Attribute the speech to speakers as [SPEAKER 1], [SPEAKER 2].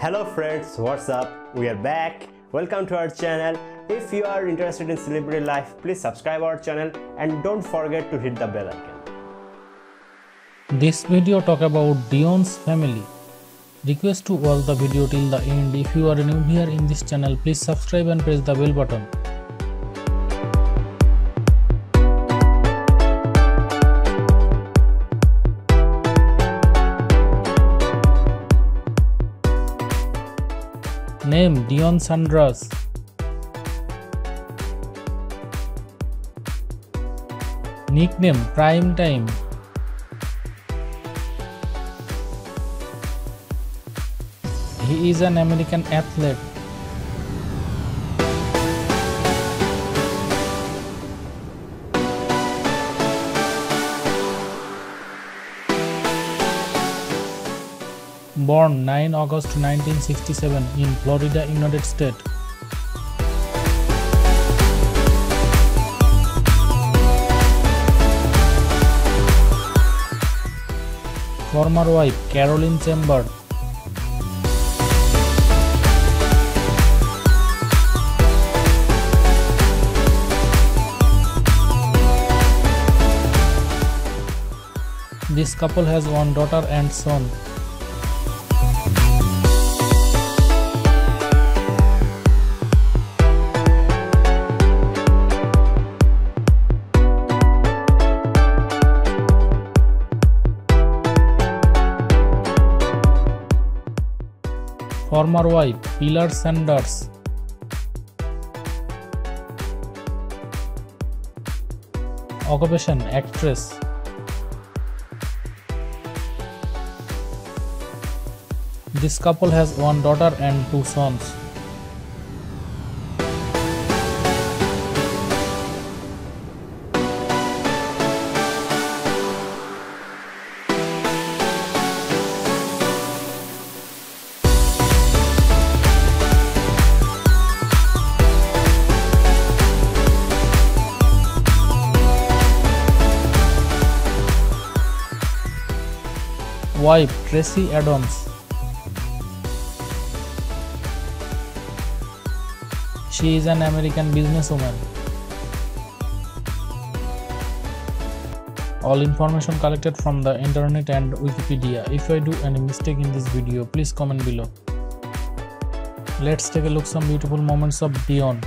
[SPEAKER 1] Hello friends, what's up? We are back. Welcome to our channel. If you are interested in celebrity life, please subscribe our channel and don't forget to hit the bell icon.
[SPEAKER 2] This video talk about Deion's family. Request to watch the video till the end. If you are new here in this channel, please subscribe and press the bell button. Name Deion Sanders. Nickname Prime Time. He is an American athlete. Born 9 August 1967 in Florida, United States. Former wife Carolyn Chamber. This couple has one daughter and son. Former wife Pilar Sanders. Occupation actress. This couple has one daughter and two sons. Wife Tracey Edmonds. She is an American businesswoman. All information collected from the internet and Wikipedia. If I do any mistake in this video, please comment below. Let's take a look some beautiful moments of Deion.